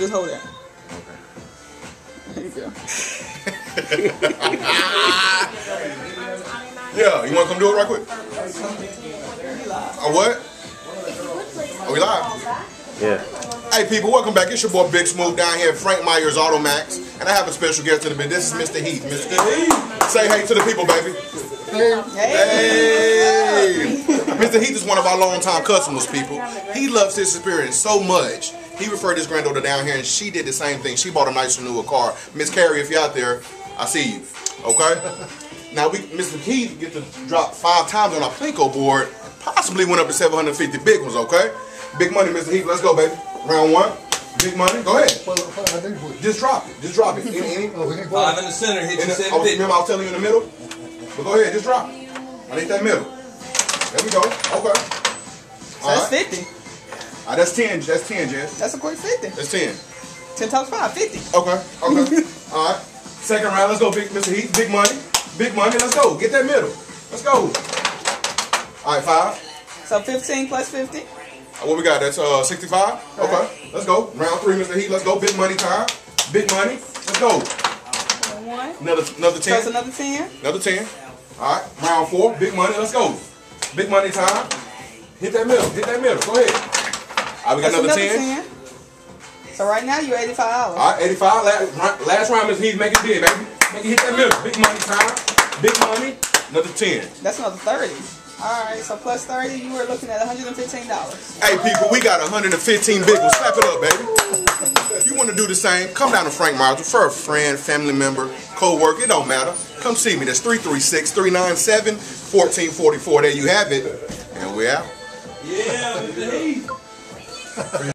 just hold that. There you go. Yeah, you want to come do it right quick? Uh, what? Are we live? Yeah. Hey people, welcome back. It's your boy Big Smooth down here at Frank Myers Auto Maxx. And I have a special guest in the bit. This is Mr. Heath. Mr. Heath. Say hey to the people, baby. Hey! Mr. Heath is one of our longtime customers, people. He loves his experience so much. He referred his granddaughter down here and she did the same thing. She bought a nicer newer car. Miss Carrie, if you're out there, I see you. Okay? Now we Mr. Heath get to drop five times on our Plinko board. Possibly went up to 750 big ones, okay? Big money, Mr. Heath. Let's go, baby. Round one. Big money. Go ahead. Just drop it. Just drop it. Any, any, Five in the center, hit in you the, I seven oh, was, fifty. remember I was telling you in the middle? But go ahead, just drop it. I need that middle. There we go. Okay. So All that's right. 50. Ah, that's 10. That's 10, Jess. That's a quick 50. That's 10. 10 times 5, 50. Okay. Okay. All right. Second round. Let's go, big Mr. Heat. Big money. Big money. Let's go. Get that middle. Let's go. All right, five. So 15 plus 50. Uh, What we got? That's uh 65. Okay. Let's go. Round three, Mr. Heat. Let's go. Big money time. Big money. Let's go. One. Another another it's 10. another 10. Another 10. All right. Round four. Big money. Let's go. Big money time. Hit that middle. Hit that middle. Go ahead. All right, we got That's another, another 10. 10. So right now you're 85. All right, 85. Last, last round, Mr. Heath. Make it big, baby. Make it hit that middle. Big money time. Big money. Another 10. That's another 30. All right, so plus 30, you were looking at $115. Hey, people, we got 115 big ones. Slap it up, baby. If you want to do the same, come down to Frank Myers. Refer a friend, family member, co-worker. It don't matter. Come see me. That's 336-397-1444. There you have it. And we're out. Yeah, Mr. Heath.